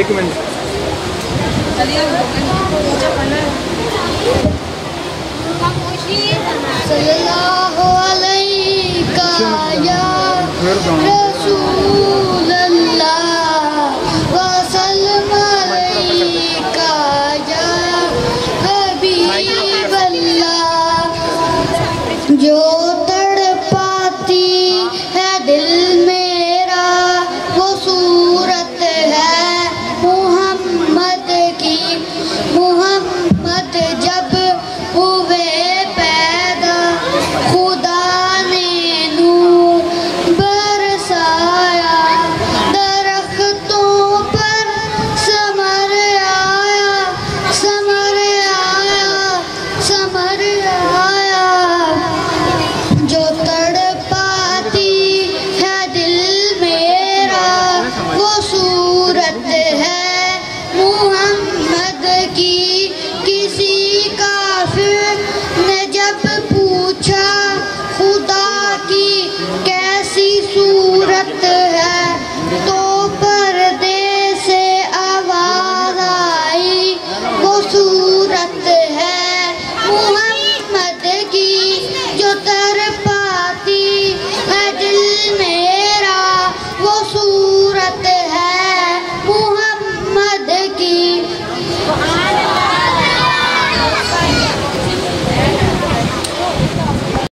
एक मिनट सल्लल्लाहु अलैहि जो Yeah.